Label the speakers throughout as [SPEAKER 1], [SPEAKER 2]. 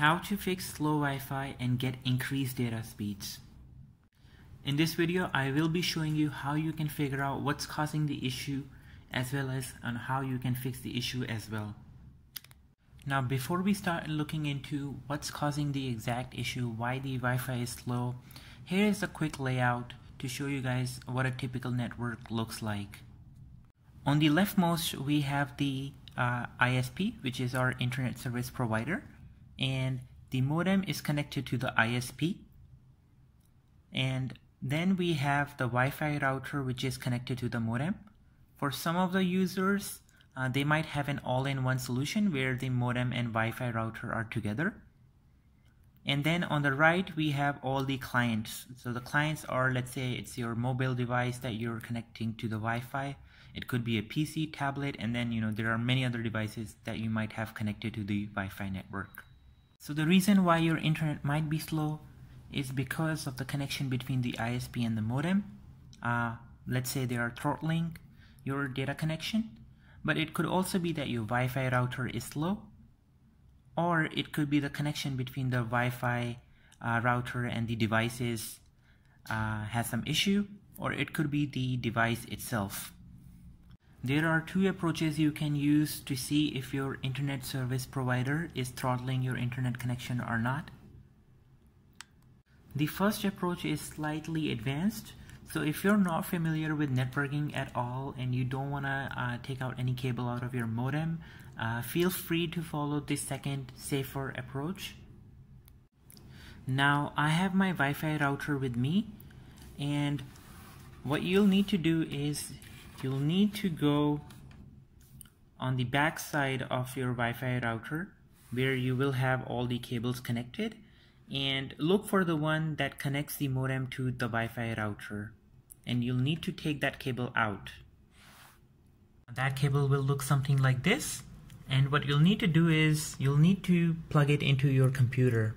[SPEAKER 1] how to fix slow Wi-Fi and get increased data speeds. In this video, I will be showing you how you can figure out what's causing the issue as well as on how you can fix the issue as well. Now before we start looking into what's causing the exact issue, why the Wi-Fi is slow, here is a quick layout to show you guys what a typical network looks like. On the leftmost we have the uh, ISP which is our internet service provider and the modem is connected to the ISP and then we have the Wi-Fi router which is connected to the modem. For some of the users uh, they might have an all-in-one solution where the modem and Wi-Fi router are together. And then on the right, we have all the clients. So the clients are, let's say it's your mobile device that you're connecting to the Wi-Fi. It could be a PC, tablet, and then, you know, there are many other devices that you might have connected to the Wi-Fi network. So the reason why your internet might be slow is because of the connection between the ISP and the modem. Uh, let's say they are throttling your data connection but it could also be that your Wi-Fi router is slow or it could be the connection between the Wi-Fi uh, router and the devices uh, has some issue or it could be the device itself. There are two approaches you can use to see if your internet service provider is throttling your internet connection or not. The first approach is slightly advanced so if you're not familiar with networking at all and you don't want to uh, take out any cable out of your modem, uh, feel free to follow the second safer approach. Now I have my Wi-Fi router with me and what you'll need to do is you'll need to go on the back side of your Wi-Fi router where you will have all the cables connected and look for the one that connects the modem to the Wi-Fi router and you'll need to take that cable out. That cable will look something like this and what you'll need to do is you'll need to plug it into your computer.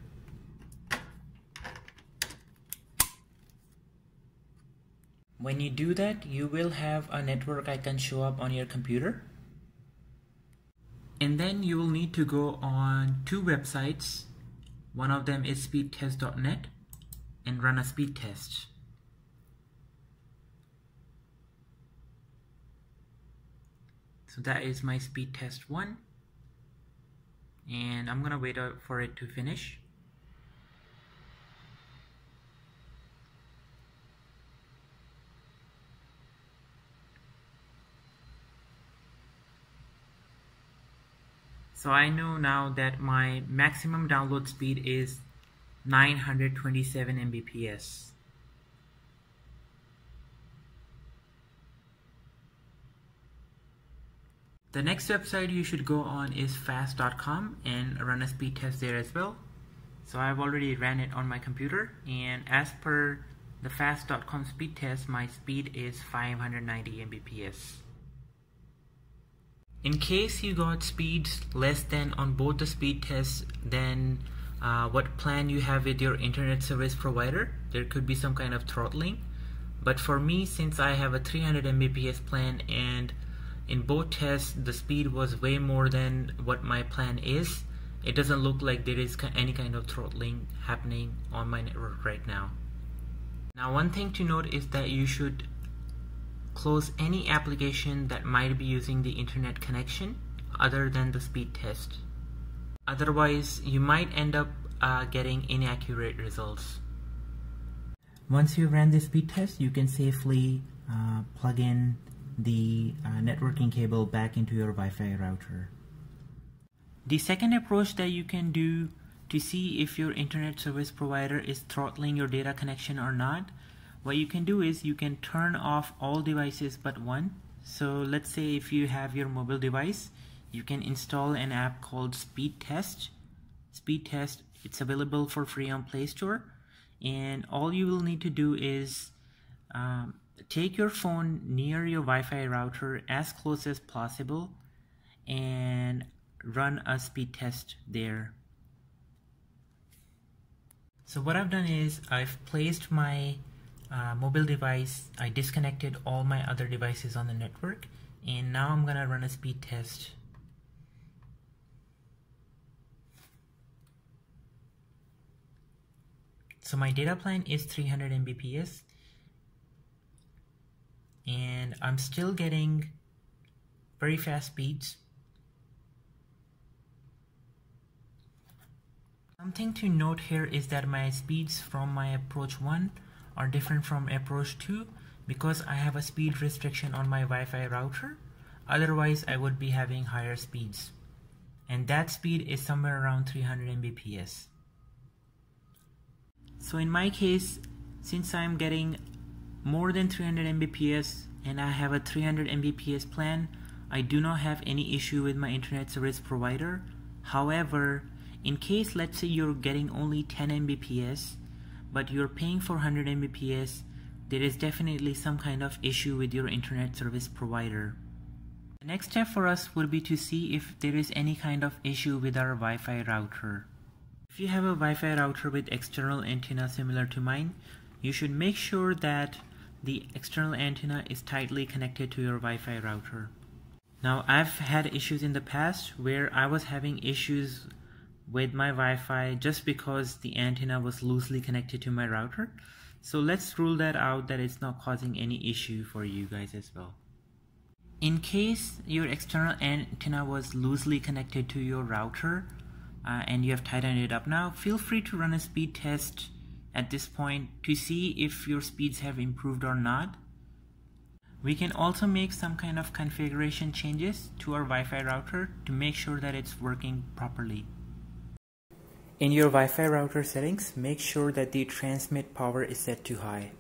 [SPEAKER 1] When you do that, you will have a network icon show up on your computer. And then you will need to go on two websites. One of them is speedtest.net and run a speed test. So that is my speed test one. And I'm gonna wait for it to finish. So I know now that my maximum download speed is 927 Mbps. The next website you should go on is fast.com and run a speed test there as well. So I've already ran it on my computer and as per the fast.com speed test, my speed is 590 Mbps. In case you got speeds less than on both the speed tests, then uh, what plan you have with your internet service provider, there could be some kind of throttling. But for me, since I have a 300 Mbps plan and in both tests the speed was way more than what my plan is it doesn't look like there is any kind of throttling happening on my network right now now one thing to note is that you should close any application that might be using the internet connection other than the speed test otherwise you might end up uh, getting inaccurate results once you've ran the speed test you can safely uh, plug in the uh, networking cable back into your Wi-Fi router. The second approach that you can do to see if your internet service provider is throttling your data connection or not, what you can do is you can turn off all devices but one. So let's say if you have your mobile device, you can install an app called Speed Test. Speed Test, it's available for free on Play Store. And all you will need to do is um, take your phone near your Wi-Fi router as close as possible and run a speed test there. So what I've done is I've placed my uh, mobile device, I disconnected all my other devices on the network and now I'm gonna run a speed test So my data plan is 300 Mbps and I'm still getting very fast speeds. Something to note here is that my speeds from my approach 1 are different from approach 2 because I have a speed restriction on my Wi-Fi router. Otherwise I would be having higher speeds. And that speed is somewhere around 300 Mbps. So in my case since I'm getting more than 300 Mbps and I have a 300 Mbps plan I do not have any issue with my internet service provider. However in case let's say you're getting only 10 Mbps but you're paying for 100 Mbps there is definitely some kind of issue with your internet service provider. The next step for us would be to see if there is any kind of issue with our Wi-Fi router. If you have a Wi-Fi router with external antenna similar to mine, you should make sure that the external antenna is tightly connected to your Wi-Fi router. Now I've had issues in the past where I was having issues with my Wi-Fi just because the antenna was loosely connected to my router. So let's rule that out that it's not causing any issue for you guys as well. In case your external antenna was loosely connected to your router uh, and you have tightened it up now, feel free to run a speed test at this point to see if your speeds have improved or not. We can also make some kind of configuration changes to our Wi-Fi router to make sure that it's working properly. In your Wi-Fi router settings, make sure that the transmit power is set to high.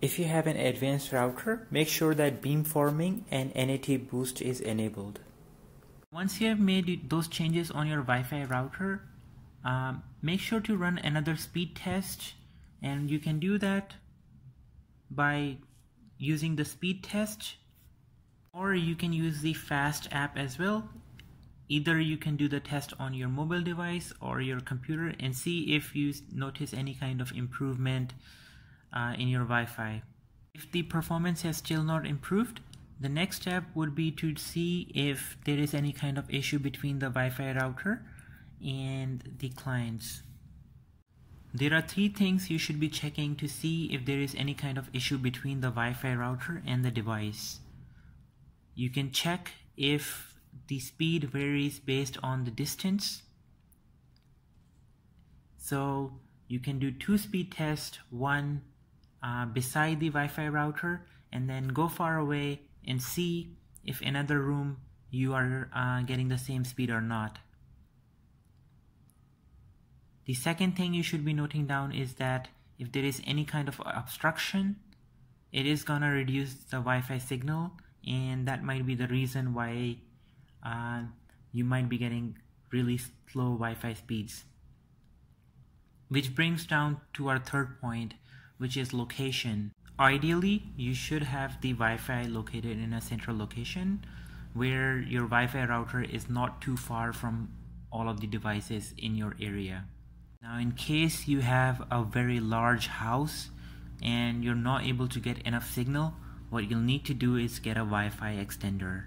[SPEAKER 1] If you have an advanced router, make sure that beamforming and NAT boost is enabled. Once you have made those changes on your Wi-Fi router, um, make sure to run another speed test and you can do that by using the speed test or you can use the fast app as well either you can do the test on your mobile device or your computer and see if you notice any kind of improvement uh, in your Wi-Fi. If the performance has still not improved, the next step would be to see if there is any kind of issue between the Wi-Fi router and the clients. There are three things you should be checking to see if there is any kind of issue between the Wi-Fi router and the device. You can check if the speed varies based on the distance. So you can do two speed tests, one uh, beside the Wi-Fi router and then go far away and see if in another room you are uh, getting the same speed or not. The second thing you should be noting down is that if there is any kind of obstruction, it is gonna reduce the Wi-Fi signal and that might be the reason why uh, you might be getting really slow Wi-Fi speeds. Which brings down to our third point, which is location. Ideally, you should have the Wi-Fi located in a central location where your Wi-Fi router is not too far from all of the devices in your area. Now in case you have a very large house and you're not able to get enough signal, what you'll need to do is get a Wi-Fi extender.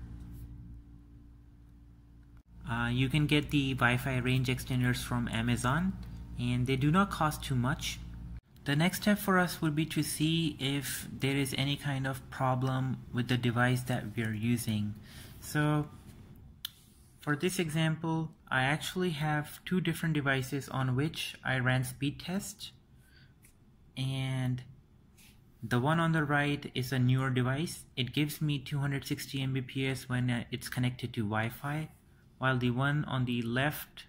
[SPEAKER 1] Uh, you can get the Wi-Fi range extenders from Amazon and they do not cost too much. The next step for us would be to see if there is any kind of problem with the device that we're using. So for this example, I actually have two different devices on which I ran speed test and the one on the right is a newer device. It gives me 260 Mbps when uh, it's connected to Wi-Fi while the one on the left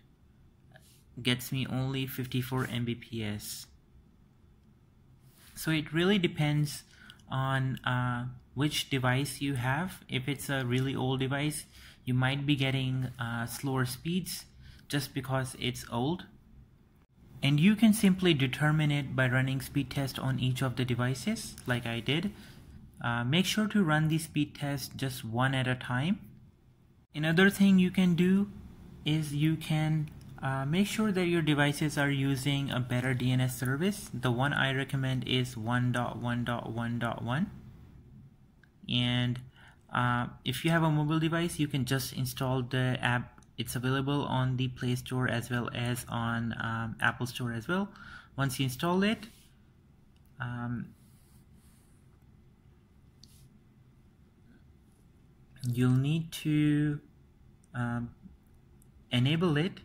[SPEAKER 1] gets me only 54 Mbps. So it really depends on uh, which device you have. If it's a really old device, you might be getting uh, slower speeds just because it's old. And you can simply determine it by running speed test on each of the devices like I did. Uh, make sure to run the speed test just one at a time Another thing you can do is you can uh, make sure that your devices are using a better DNS service. The one I recommend is 1.1.1.1 and uh, if you have a mobile device you can just install the app it's available on the Play Store as well as on um, Apple Store as well. Once you install it, um, you'll need to um, enable it.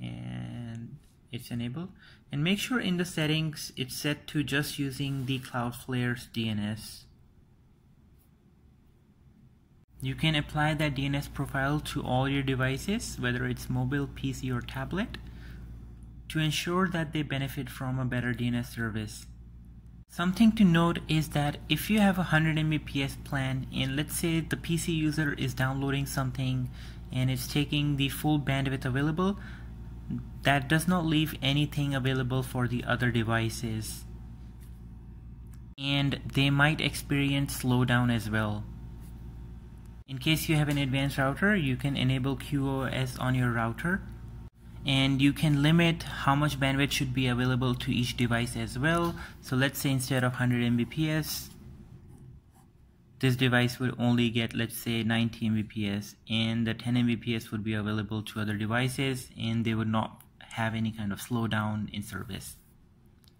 [SPEAKER 1] And it's enabled. And make sure in the settings it's set to just using the Cloudflare's DNS you can apply that DNS profile to all your devices, whether it's mobile, PC, or tablet, to ensure that they benefit from a better DNS service. Something to note is that if you have a 100 Mbps plan and let's say the PC user is downloading something and it's taking the full bandwidth available, that does not leave anything available for the other devices. And they might experience slowdown as well. In case you have an advanced router, you can enable QoS on your router and you can limit how much bandwidth should be available to each device as well. So let's say instead of 100 Mbps, this device would only get let's say 90 Mbps and the 10 Mbps would be available to other devices and they would not have any kind of slowdown in service.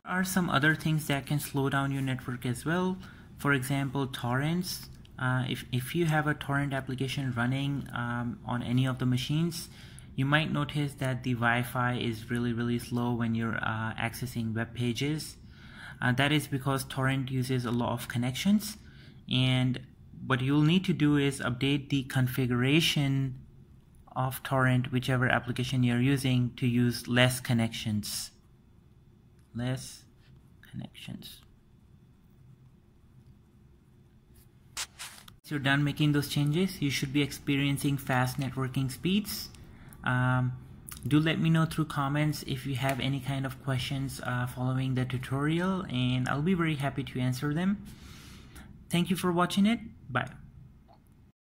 [SPEAKER 1] There are some other things that can slow down your network as well. For example, torrents uh, if, if you have a torrent application running um, on any of the machines you might notice that the Wi-Fi is really really slow when you're uh, accessing web pages. Uh, that is because torrent uses a lot of connections. And what you'll need to do is update the configuration of torrent whichever application you're using to use less connections. Less connections. Once you're done making those changes, you should be experiencing fast networking speeds. Um, do let me know through comments if you have any kind of questions uh, following the tutorial and I'll be very happy to answer them. Thank you for watching it. Bye.